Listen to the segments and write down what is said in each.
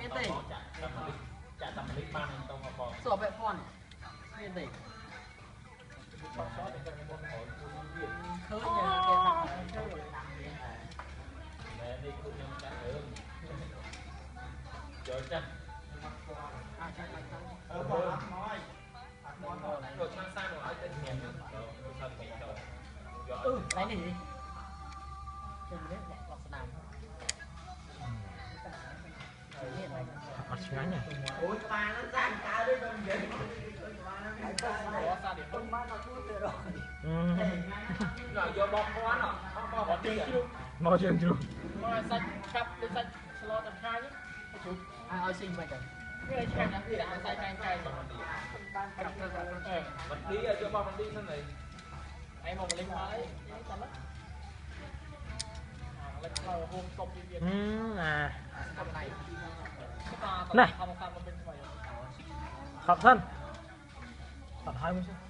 មានទេ ចាក់តាមលិចចាក់តាមលិចបានទៅមកបង សួរបែបផនមានទេ បងសតតែមុនហៅគូវា ឃើញគេដាក់ឃើញ មែននេះគូខ្ញុំចាក់រឿងចូលចាក់ អាចចាច់បាច់ទៅ អឺបងអត់មកអត់មកទៅឆ្នាំសានឲ្យទៅញ៉ាំទៅទៅសាត់ទៅយក អឺកន្លែងនេះខ្ញុំនេះអ្នកលក់ស្ដាំនេះ ngắn này nó chuyện chưa sạch cặp lên sạch lo tập hai nhé chú ai ơi xin mày cả cái này chạy thì đã sai cay cay mình đi cho ba mình đi xong rồi em một lên mới tao mất lên vào hôm công đi việc à น่ะครับท่านตัดท้ายมั้งใช่ไหม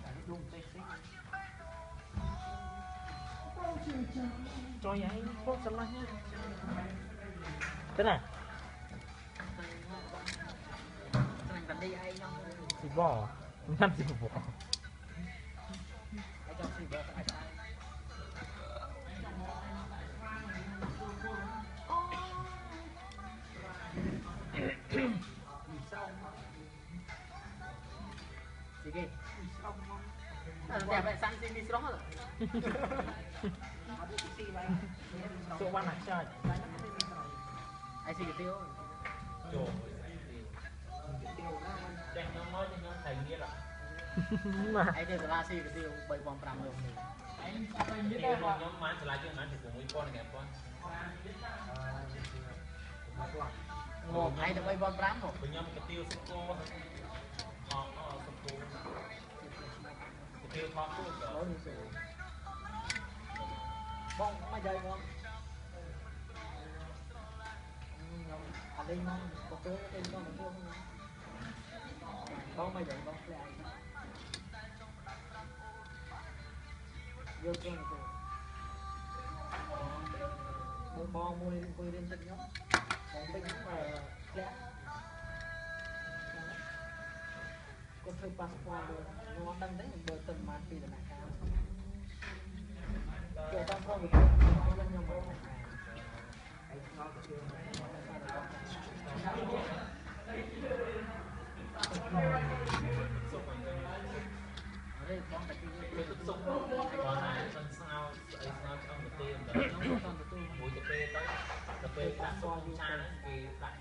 จอยใหญ่พวกสลังเป็นไงสิบบ่อนั่นสิบบ่อ គេស្រស់ហ្មងតែបែបសាំងស៊ីនេះស្រស់ហ៎អត់ទៅស៊ីបានទៅបានអាចាច់អាយស៊ីទៅចូលចេះខ្ញុំមកចេះខ្ញុំថ្ងៃនេះមកអាយទៅសាលាស៊ីទៅ3500លោកនេះអញទៅនិយាយថាខ្ញុំបានសាលាជាងបាន6000 5000 5000មកថ្ងៃទៅ3500មកខ្ញុំកាទៀវស្គរ bông mấy dây ngon ở đây ngon có cơ tên con nó thương bông mấy dây bông lại vô cơ này một mua mùi mùi lên chân nhóc còn cũng mà lẽ ធ្វើប៉ាសពតងាត់ដឹងទេបើទៅប្រហែលពីដំណាក់កាលចូលតាមផងវិធីខ្ញុំមកហើយឆ្លងទៅជាអរេបងតាគីទៅសុំបងហើយមិនស្ងោស្អីស្ងោឆ្អឹងទៅទៀតខ្ញុំទៅទទួលមួយទៅពេលទៅទៅពេលដាក់សយូរចានគេដាក់